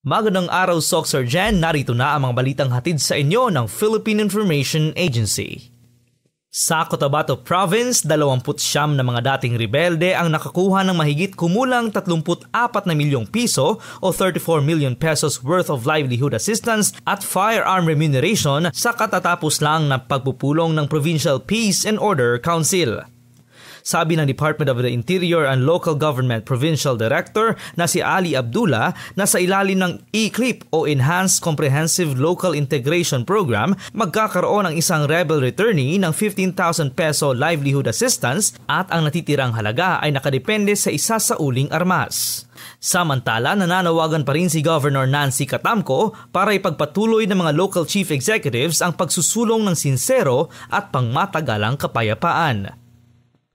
Magandang araw, Soxer Jen. Narito na ang mga balitang hatid sa inyo ng Philippine Information Agency. Sa Cotabato Province, 29 na mga dating rebelde ang nakakuha ng mahigit kumulang 34 na milyong piso o 34 million pesos worth of livelihood assistance at firearm remuneration sa katatapos lang na pagpupulong ng Provincial Peace and Order Council. Sabi ng Department of the Interior and Local Government Provincial Director na si Ali Abdullah na sa ilalim ng ECLIP o Enhanced Comprehensive Local Integration Program, magkakaroon ng isang rebel returnee ng 15,000 peso livelihood assistance at ang natitirang halaga ay nakadepende sa isa sa uling armas. Samantala, nananawagan pa rin si Governor Nancy Katamko para ipagpatuloy ng mga local chief executives ang pagsusulong ng sinsero at pangmatagalang kapayapaan.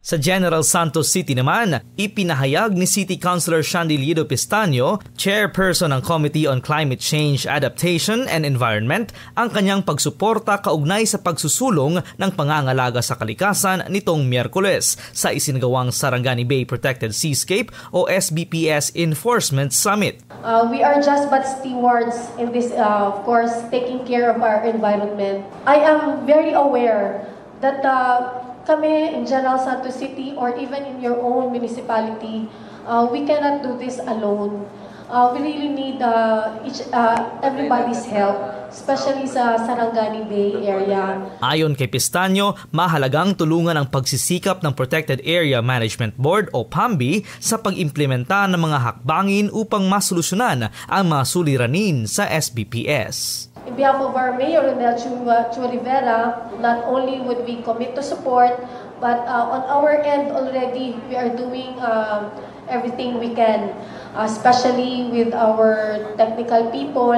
Sa General Santos City naman, ipinahayag ni City Councilor Shandy Lido Pistanyo, chairperson ng Committee on Climate Change Adaptation and Environment, ang kanyang pagsuporta kaugnay sa pagsusulong ng pangangalaga sa kalikasan nitong Miyerkules sa isinagawang Sarangani Bay Protected Seascape o SBPS Enforcement Summit. Uh, we are just but stewards in this, uh, of course, taking care of our environment. I am very aware that uh, kami in General Santos City or even in your own municipality, uh, we cannot do this alone. Uh, we really need uh, each, uh, everybody's help, especially sa Sarangani Bay area. Ayon kay Pistanyo, mahalagang tulungan ang pagsisikap ng Protected Area Management Board o PAMBI sa pag-implementa ng mga hakbangin upang masolusyonan ang mga suliranin sa SBPS. In behalf of our Mayor, Ronel Chu Rivera, not only would we commit to support, but uh, on our end already, we are doing uh, everything we can, uh, especially with our technical people,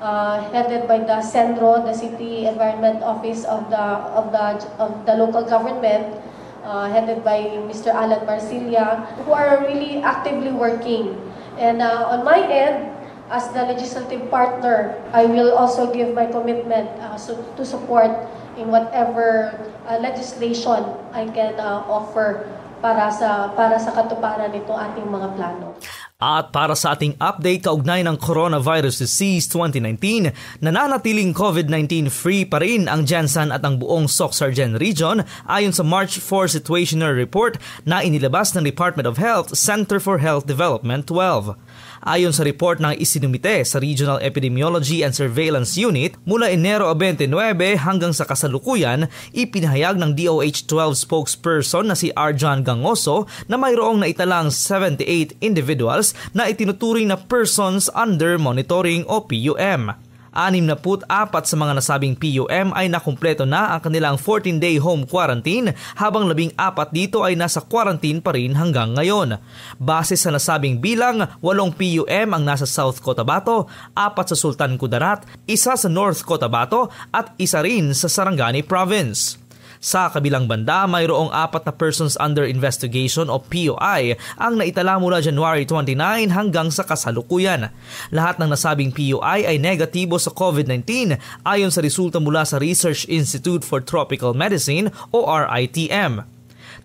uh, headed by the Centro, the City Environment Office of the, of the, of the local government, uh, headed by Mr. Alan Marsilia, who are really actively working. And uh, on my end, as the legislative partner, I will also give my commitment uh, so, to support in whatever uh, legislation I can uh, offer para sa para sa katuparan nito ating mga plano. At para sa ating update kaugnay ng Coronavirus Disease 2019, nananatiling COVID-19 free pa rin ang Jansan at ang buong Soxargen region ayon sa March 4 Situational Report na inilabas ng Department of Health Center for Health Development 12. Ayon sa report ng isinumite sa Regional Epidemiology and Surveillance Unit, mula Enero 29 hanggang sa kasalukuyan, ipinahayag ng DOH-12 spokesperson na si Arjan Gangoso na mayroong naitalang 78 individuals na itinuturing na persons under monitoring o PUM. 64 sa mga nasabing PUM ay nakumpleto na ang kanilang 14-day home quarantine habang 14 dito ay nasa quarantine pa rin hanggang ngayon. Base sa nasabing bilang, 8 PUM ang nasa South Cotabato, 4 sa Sultan Kudarat, isa sa North Cotabato at isa rin sa Sarangani Province. Sa kabilang banda, mayroong apat na persons under investigation o POI ang naitala mula January 29 hanggang sa kasalukuyan. Lahat ng nasabing POI ay negatibo sa COVID-19 ayon sa resulta mula sa Research Institute for Tropical Medicine o RITM.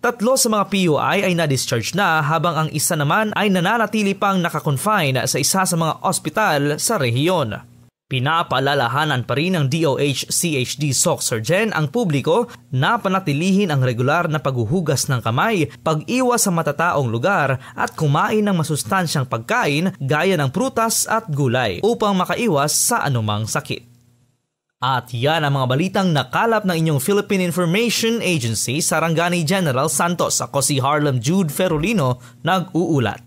Tatlo sa mga PUI ay na-discharge na habang ang isa naman ay nananatili pang nakakonfine sa isa sa mga ospital sa rehiyon. Pinapaalalahanan pa rin ng DOH-CHD SOC Surgeon ang publiko na panatilihin ang regular na paghuhugas ng kamay, pag-iwas sa matataong lugar at kumain ng masustansyang pagkain gaya ng prutas at gulay upang makaiwas sa anumang sakit. At yan ang mga balitang nakalap ng inyong Philippine Information Agency sa Rangani General Santos. Ako si Harlem Jude Ferolino, nag-uulat.